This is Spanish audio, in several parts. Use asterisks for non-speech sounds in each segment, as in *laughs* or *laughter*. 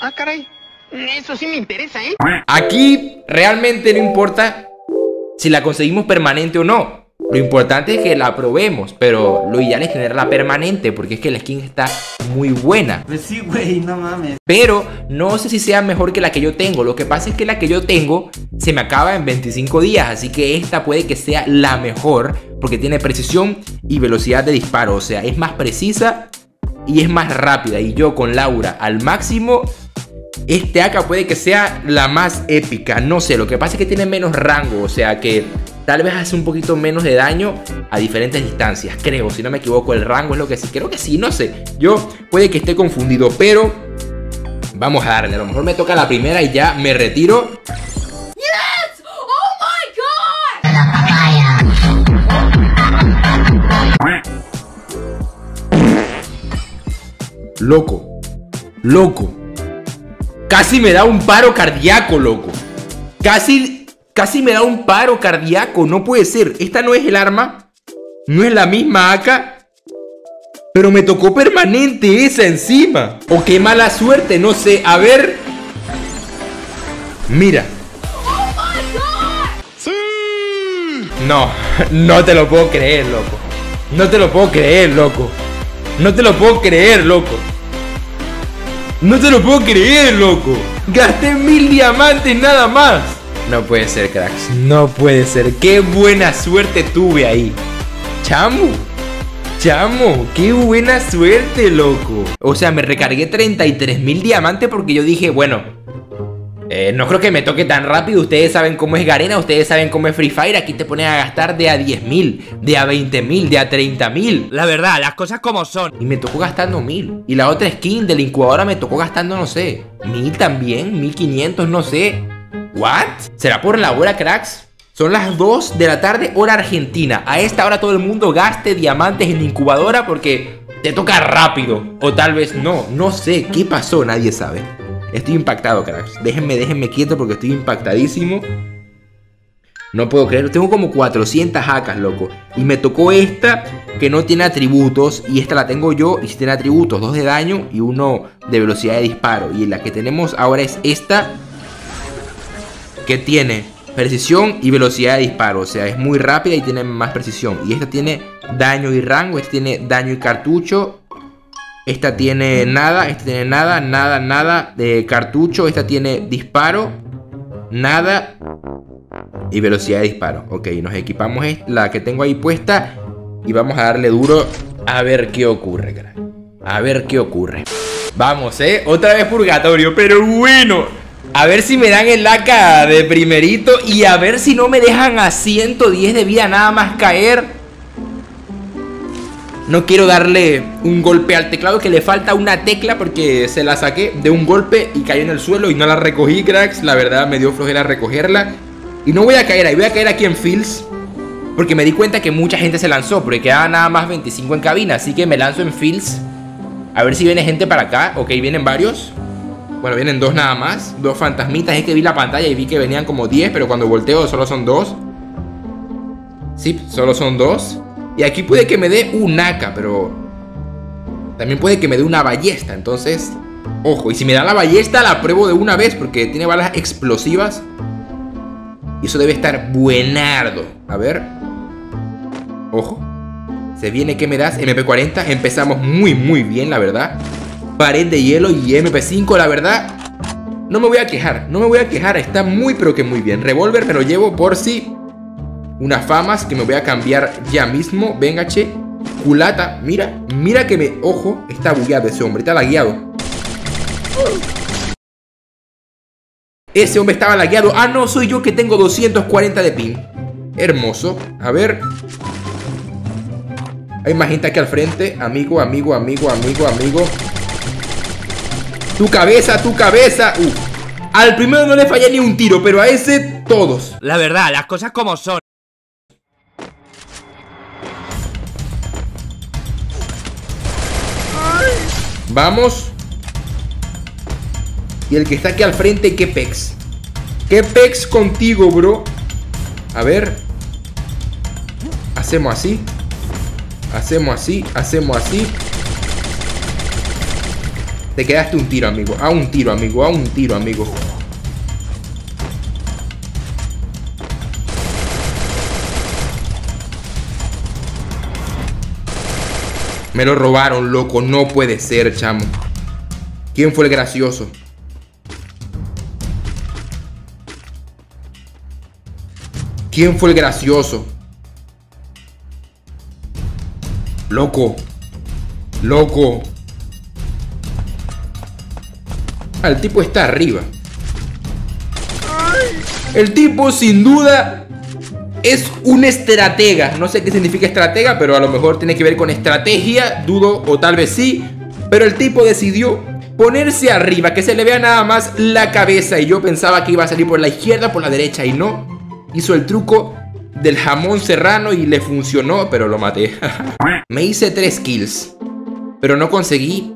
Ah, caray. Eso sí me interesa, ¿eh? Aquí realmente no importa si la conseguimos permanente o no. Lo importante es que la probemos, pero lo ideal es tenerla permanente porque es que la skin está muy buena. Pues sí, güey, no mames. Pero no sé si sea mejor que la que yo tengo. Lo que pasa es que la que yo tengo se me acaba en 25 días, así que esta puede que sea la mejor porque tiene precisión y velocidad de disparo. O sea, es más precisa y es más rápida. Y yo con Laura al máximo este AK puede que sea la más épica, no sé, lo que pasa es que tiene menos rango, o sea que tal vez hace un poquito menos de daño a diferentes distancias, creo, si no me equivoco, el rango es lo que sí, creo que sí, no sé, yo puede que esté confundido, pero vamos a darle, a lo mejor me toca la primera y ya me retiro. Yes! Oh my god! Loco, loco. Casi me da un paro cardíaco, loco. Casi, casi me da un paro cardíaco. No puede ser. Esta no es el arma. No es la misma AK. Pero me tocó permanente esa encima. O qué mala suerte, no sé. A ver. Mira. No, no te lo puedo creer, loco. No te lo puedo creer, loco. No te lo puedo creer, loco. No te lo puedo creer, loco. Gasté mil diamantes nada más. No puede ser, cracks. No puede ser. Qué buena suerte tuve ahí. Chamo. Chamo, qué buena suerte, loco. O sea, me recargué 33 mil diamantes porque yo dije, bueno, eh, no creo que me toque tan rápido. Ustedes saben cómo es Garena, ustedes saben cómo es Free Fire. Aquí te ponen a gastar de a 10 mil, de a 20 mil, de a 30 mil. La verdad, las cosas como son. Y me tocó gastando mil. Y la otra skin de la incubadora me tocó gastando, no sé, mil también, 1500, no sé. ¿What? ¿Será por la hora, cracks? Son las 2 de la tarde, hora argentina. A esta hora todo el mundo gaste diamantes en la incubadora porque te toca rápido. O tal vez no, no sé. ¿Qué pasó? Nadie sabe. Estoy impactado, cracks. Déjenme, déjenme quieto porque estoy impactadísimo. No puedo creerlo. Tengo como 400 hackas, loco. Y me tocó esta que no tiene atributos. Y esta la tengo yo y si tiene atributos. Dos de daño y uno de velocidad de disparo. Y la que tenemos ahora es esta. Que tiene precisión y velocidad de disparo. O sea, es muy rápida y tiene más precisión. Y esta tiene daño y rango. Esta tiene daño y cartucho. Esta tiene nada, esta tiene nada, nada, nada de cartucho. Esta tiene disparo, nada y velocidad de disparo. Ok, nos equipamos la que tengo ahí puesta y vamos a darle duro a ver qué ocurre, crack. A ver qué ocurre. Vamos, eh. Otra vez purgatorio, pero bueno. A ver si me dan el AK de primerito y a ver si no me dejan a 110 de vida nada más caer. No quiero darle un golpe al teclado que le falta una tecla porque se la saqué de un golpe y cayó en el suelo y no la recogí, cracks. La verdad me dio flojera recogerla. Y no voy a caer ahí, voy a caer aquí en Fields. Porque me di cuenta que mucha gente se lanzó, porque quedaba nada más 25 en cabina. Así que me lanzo en Fields. A ver si viene gente para acá. Ok, vienen varios. Bueno, vienen dos nada más. Dos fantasmitas. Es que vi la pantalla y vi que venían como 10, pero cuando volteo solo son dos. Sí, solo son dos. Y aquí puede que me dé un AK, pero también puede que me dé una ballesta. Entonces, ojo. Y si me da la ballesta, la pruebo de una vez porque tiene balas explosivas. Y eso debe estar buenardo. A ver. Ojo. Se viene, ¿qué me das? MP40. Empezamos muy, muy bien, la verdad. Pared de hielo y MP5, la verdad. No me voy a quejar, no me voy a quejar. Está muy, pero que muy bien. Revólver me lo llevo por si unas famas que me voy a cambiar ya mismo. Venga, che. Culata. Mira, mira que me... Ojo, está bugueado ese hombre. Está lagueado. Ese hombre estaba lagueado. Ah, no, soy yo que tengo 240 de pin. Hermoso. A ver. Hay más gente aquí al frente. Amigo, amigo, amigo, amigo, amigo. Tu cabeza, tu cabeza. Uh. Al primero no le fallé ni un tiro, pero a ese todos. La verdad, las cosas como son. Vamos. Y el que está aquí al frente, ¿qué pex? ¿Qué pex contigo, bro? A ver. Hacemos así. Hacemos así, hacemos así. Te quedaste un tiro, amigo. A un tiro, amigo. A un tiro, amigo. Me lo robaron, loco. No puede ser, chamo. ¿Quién fue el gracioso? ¿Quién fue el gracioso? Loco. Loco. Ah, el tipo está arriba. El tipo sin duda es un estratega. No sé qué significa estratega, pero a lo mejor tiene que ver con estrategia. Dudo o tal vez sí. Pero el tipo decidió ponerse arriba, que se le vea nada más la cabeza. Y yo pensaba que iba a salir por la izquierda, por la derecha. Y no. Hizo el truco del jamón serrano y le funcionó, pero lo maté. *laughs* Me hice tres kills. Pero no conseguí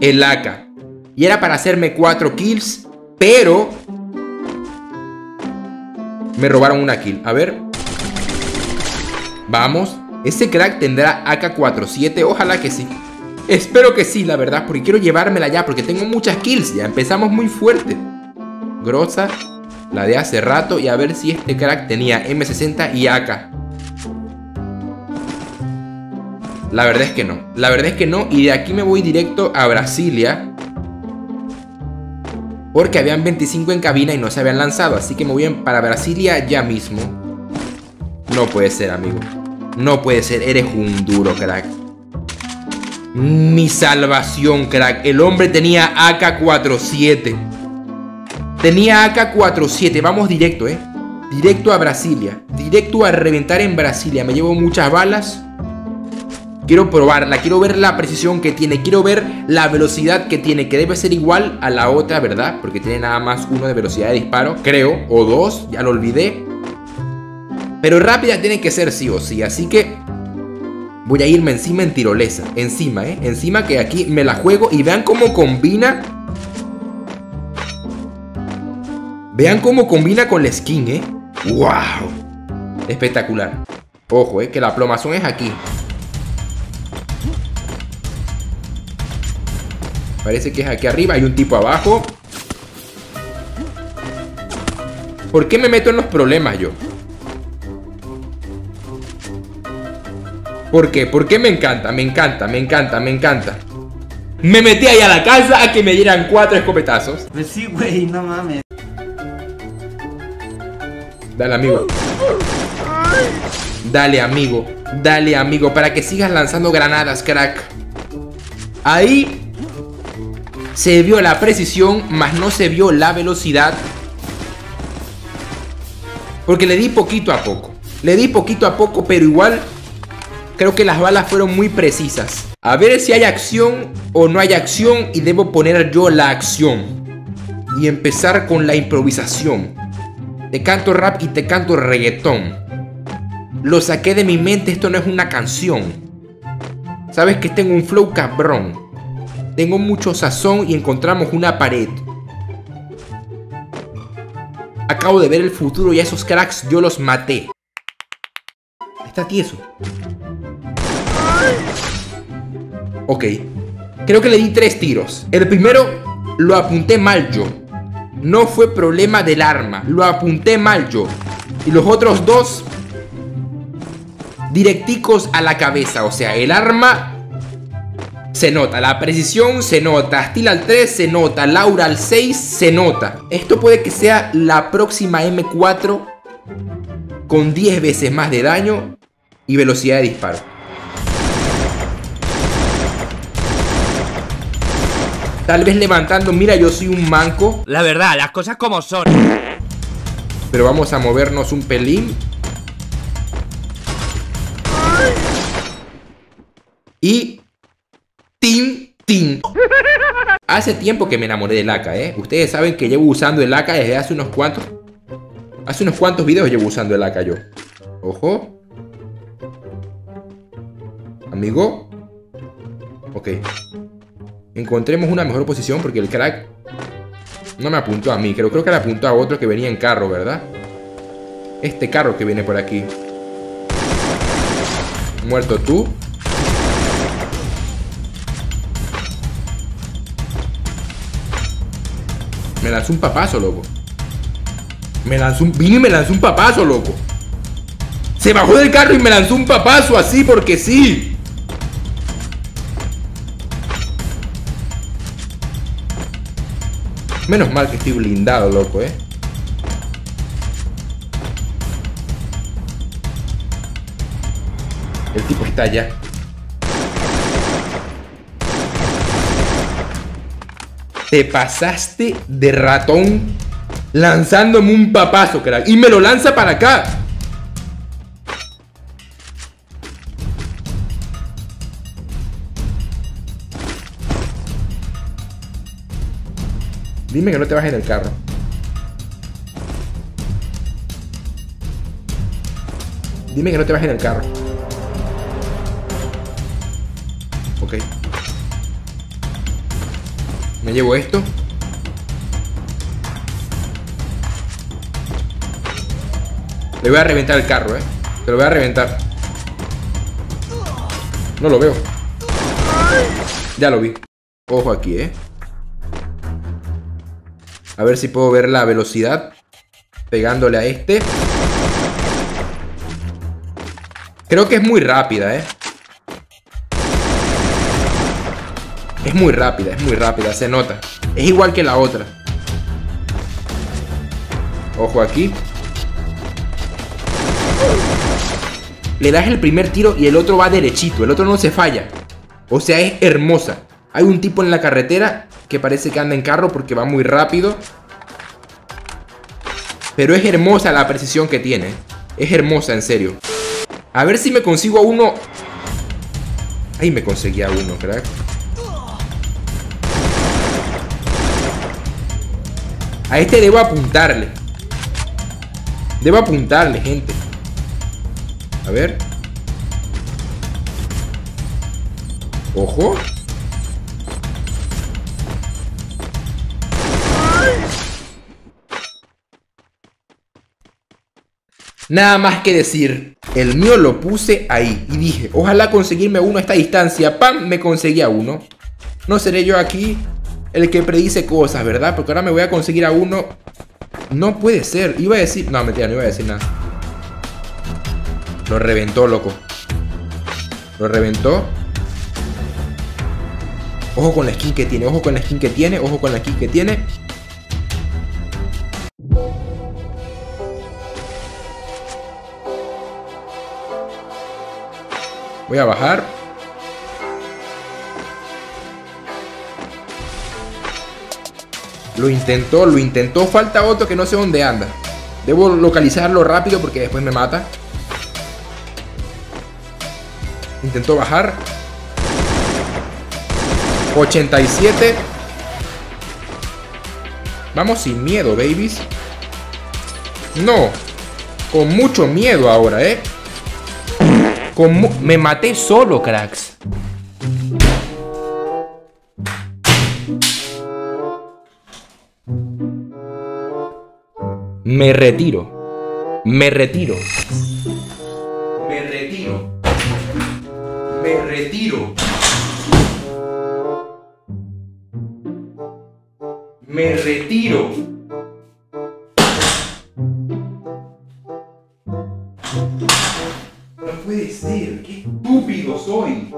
el AK. Y era para hacerme cuatro kills. Pero... Me robaron una kill. A ver. Vamos. Ese crack tendrá AK-47. Ojalá que sí. Espero que sí, la verdad. Porque quiero llevármela ya. Porque tengo muchas kills. Ya empezamos muy fuerte. Grosa. La de hace rato. Y a ver si este crack tenía M60 y AK. La verdad es que no. La verdad es que no. Y de aquí me voy directo a Brasilia. Porque habían 25 en cabina y no se habían lanzado. Así que me voy para Brasilia ya mismo. No puede ser, amigo. No puede ser. Eres un duro, crack. Mi salvación, crack. El hombre tenía AK-47. Tenía AK-47. Vamos directo, eh. Directo a Brasilia. Directo a reventar en Brasilia. Me llevo muchas balas. Quiero probarla, quiero ver la precisión que tiene, quiero ver la velocidad que tiene, que debe ser igual a la otra, ¿verdad? Porque tiene nada más uno de velocidad de disparo, creo, o dos, ya lo olvidé. Pero rápida tiene que ser sí o sí, así que voy a irme encima en tirolesa, encima, ¿eh? Encima que aquí me la juego y vean cómo combina. Vean cómo combina con la skin, ¿eh? ¡Wow! Espectacular. Ojo, ¿eh? Que la plomazón es aquí. Parece que es aquí arriba. Hay un tipo abajo. ¿Por qué me meto en los problemas yo? ¿Por qué? ¿Por qué me encanta? Me encanta, me encanta, me encanta. Me metí ahí a la casa a que me dieran cuatro escopetazos. Pues sí, güey, no mames. Dale, amigo. Dale, amigo. Dale, amigo. Para que sigas lanzando granadas, crack. Ahí se vio la precisión, más no se vio la velocidad. Porque le di poquito a poco. Le di poquito a poco, pero igual creo que las balas fueron muy precisas. A ver si hay acción o no hay acción y debo poner yo la acción. Y empezar con la improvisación. Te canto rap y te canto reggaetón. Lo saqué de mi mente, esto no es una canción. Sabes que tengo un flow cabrón. Tengo mucho sazón y encontramos una pared. Acabo de ver el futuro y a esos cracks yo los maté. Está tieso. Ok. Creo que le di tres tiros. El primero lo apunté mal yo. No fue problema del arma. Lo apunté mal yo. Y los otros dos... Directicos a la cabeza. O sea, el arma se nota, la precisión se nota, Steel al 3 se nota, Laura al 6 se nota. Esto puede que sea la próxima M4 con 10 veces más de daño y velocidad de disparo. Tal vez levantando, mira yo soy un manco. La verdad, las cosas como son. Pero vamos a movernos un pelín. Y Tin Tin. Hace tiempo que me enamoré del AK, ¿eh? Ustedes saben que llevo usando el AK desde hace unos cuantos... Hace unos cuantos videos llevo usando el AK yo. Ojo. Amigo. Ok. Encontremos una mejor posición porque el crack... No me apuntó a mí, creo, creo que le apuntó a otro que venía en carro, ¿verdad? Este carro que viene por aquí. Muerto tú. Me lanzó un papazo, loco. Me lanzó un... Vino y me lanzó un papazo, loco. Se bajó del carro y me lanzó un papazo así porque sí. Menos mal que estoy blindado, loco, eh. El tipo está allá. Te pasaste de ratón lanzándome un papazo, crack. Y me lo lanza para acá. Dime que no te vas en el carro. Dime que no te vas en el carro. Ok. Me llevo esto. Le voy a reventar el carro, eh. Te lo voy a reventar. No lo veo. Ya lo vi. Ojo aquí, eh. A ver si puedo ver la velocidad. Pegándole a este. Creo que es muy rápida, eh. Es muy rápida, es muy rápida, se nota. Es igual que la otra. Ojo aquí. Le das el primer tiro y el otro va derechito. El otro no se falla. O sea, es hermosa. Hay un tipo en la carretera que parece que anda en carro porque va muy rápido. Pero es hermosa la precisión que tiene. Es hermosa, en serio. A ver si me consigo a uno. Ahí me conseguí a uno, crack. A este debo apuntarle. Debo apuntarle, gente. A ver. Ojo. Nada más que decir, el mío lo puse ahí y dije, ojalá conseguirme uno a esta distancia. ¡Pam! Me conseguí a uno. No seré yo aquí el que predice cosas, ¿verdad? Porque ahora me voy a conseguir a uno. No puede ser. Iba a decir... No, mentira, no iba a decir nada. Lo reventó, loco. Lo reventó. Ojo con la skin que tiene, ojo con la skin que tiene, ojo con la skin que tiene. Voy a bajar. Lo intentó, lo intentó. Falta otro que no sé dónde anda. Debo localizarlo rápido porque después me mata. Intentó bajar. 87. Vamos sin miedo, babies. No. Con mucho miedo ahora, ¿eh? Me maté solo, cracks. Me retiro. Me retiro. Me retiro. Me retiro. Me retiro. Puede ser? ¡Qué estúpido soy!